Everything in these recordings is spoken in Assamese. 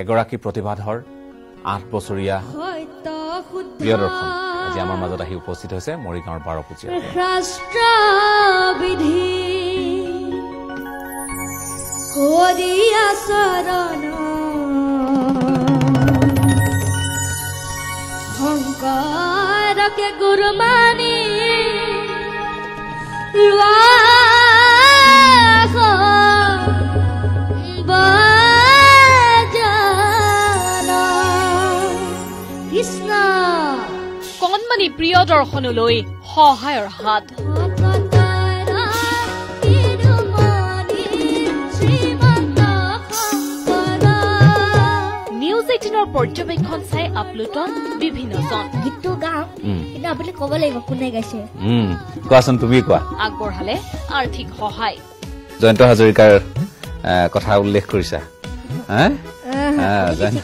এগৰাকী প্ৰতিভাধৰ আঠ বছৰীয়া প্ৰিয়দৰ্শন। আজি আমাৰ মাজত আহি উপস্থিত হৈছে মৰিগাঁৱৰ বাৰপুজীয়া শাস্ত্ৰবিধি কৰিয়া চৰণ শংকৰকে গুৰু মানি লোৱা কণমানি প্ৰিয় দৰ্শনলৈ সহায়ৰ হাত। নিউজ এইটিনৰ পৰ্যবেক্ষণ চাই আপ্লুতন বিভিন্নজন গীতটো গাওঁ। কিন্তু আপুনি ক'ব লাগিব কোনে গাইছে। কোৱাচোন তুমি কোৱা? আগবঢ়ালে আৰ্থিক সহায়। জয়ন্ত হাজৰিকাৰ কথা উল্লেখ কৰিছা। হা? জয়ন্ত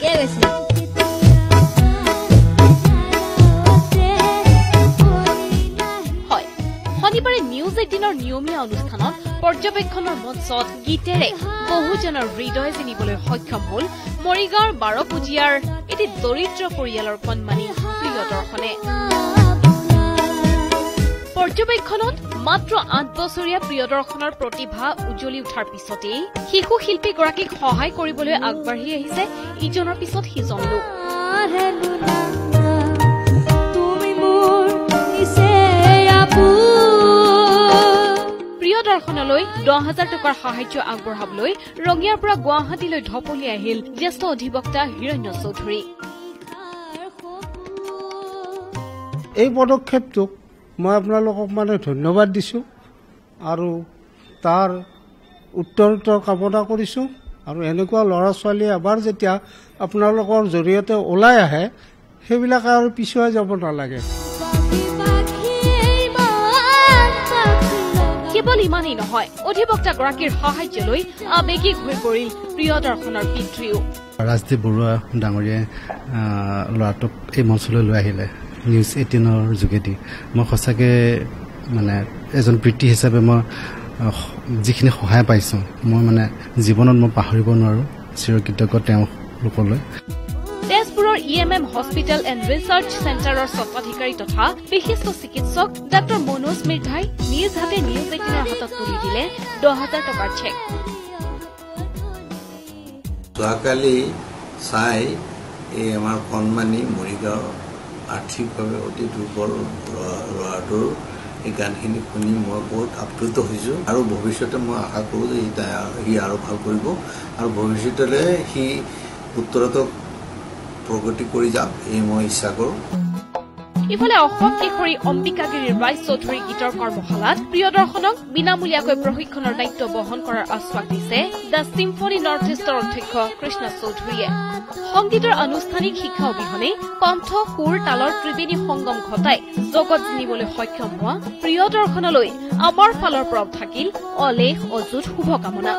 নিয়মীয়া অনুষ্ঠানত পৰ্যবেক্ষণৰ মঞ্চত গীতেৰে বহুজনৰ হৃদয় জিনিবলৈ সক্ষম হল মৰিগাঁৱৰ বাৰপুজীয়াৰ এটি দৰিদ্ৰ পৰিয়ালৰ কণমানি প্ৰিয়দৰ্শনে পৰ্যবেক্ষণত মাত্ৰ আঠ বছৰীয়া প্ৰিয়দৰ্শনৰ প্ৰতিভা উজ্বলি উঠাৰ পিছতেই শিশু শিল্পীগৰাকীক সহায় কৰিবলৈ আগবাঢ়ি আহিছে ইজনৰ পিছত সিজন লোক। প্ৰিয় দৰ্শনলৈ দহ হাজাৰ টকাৰ সাহায্য আগবঢ়াবলৈ ৰঙিয়াৰ পৰা গুৱাহাটীলৈ ঢপলি আহিল জ্যেষ্ঠ অধিবক্তা হিৰণ্য চৌধুৰী। এই পদক্ষেপটোক মই আপোনালোকক মানে ধন্যবাদ দিছোঁ আৰু তাৰ উত্তৰোত্তৰ কামনা কৰিছোঁ আৰু এনেকুৱা ল'ৰা ছোৱালী এবাৰ যেতিয়া আপোনালোকৰ জৰিয়তে ওলাই আহে সেইবিলাক আৰু পিছুৱাই যাব নালাগে। ইমানেই নহয়। অধিবক্তাগৰাকীৰ সাহায্য লৈ আৱেগিক হৈ পৰিল প্ৰিয় দৰ্শনৰ পিতৃও। ৰাজদীপ বৰুৱা ডাঙৰীয়াই ল'ৰাটোক এই মঞ্চলৈ লৈ আহিলে নিউজ এইটিনৰ যোগেদি। মই সঁচাকৈ মানে এজন বৃত্তি হিচাপে মই যিখিনি সহায় পাইছোঁ মই মানে জীৱনত মই পাহৰিব নোৱাৰোঁ চিৰকৃতজ্ঞ তেওঁলোকলৈ E M M hospital and research চেণ্টাৰৰ স্বত্বাধিকাৰী তথা বিশিষ্ট চিকিৎসক ডাঃ মনোজ মিৰ্ধাই নিজ হাতে নিউজ এইটিনৰ হাতত তুলি দিলে দহ হাজাৰ টকাৰ চেক যোৱাকালি চাই এই আমাৰ কণমানি মৰিগাঁও আৰ্থিকভাৱে অতি দুৰ্বল ল'ৰা- ল'ৰাটোৰ এই গানখিনি শুনি মই বহুত আপ্লুত হৈছোঁ আৰু ভৱিষ্যতে মই আশা কৰোঁ যে সি আৰু ভাল কৰিব আৰু ভৱিষ্যতলৈ সি উত্তৰতক প্ৰগতি কৰি যাওক এই মই ইচ্ছা কৰোঁ। ইফালে অসম কেশৰী অম্বিকাগিৰি ৰাইজ চৌধুৰী গীতৰ কৰ্মশালাত প্ৰিয়দৰ্শনক বিনামূলীয়াকৈ প্ৰশিক্ষণৰ দায়িত্ব বহন কৰাৰ আশ্বাস দিছে দ্য চিম্ফনী নৰ্থ ইষ্টৰ অধ্যক্ষ কৃষ্ণ চৌধুৰীয়ে। সংগীতৰ আনুষ্ঠানিক শিক্ষা অবিহনে কণ্ঠ সুৰ তালৰ ত্ৰিবেণী সংগম ঘটাই জগত জিনিবলৈ সক্ষম হোৱা প্ৰিয়দৰ্শনলৈ আমাৰ ফালৰ পৰাও থাকিল অলেখ অযুত শুভকামনা।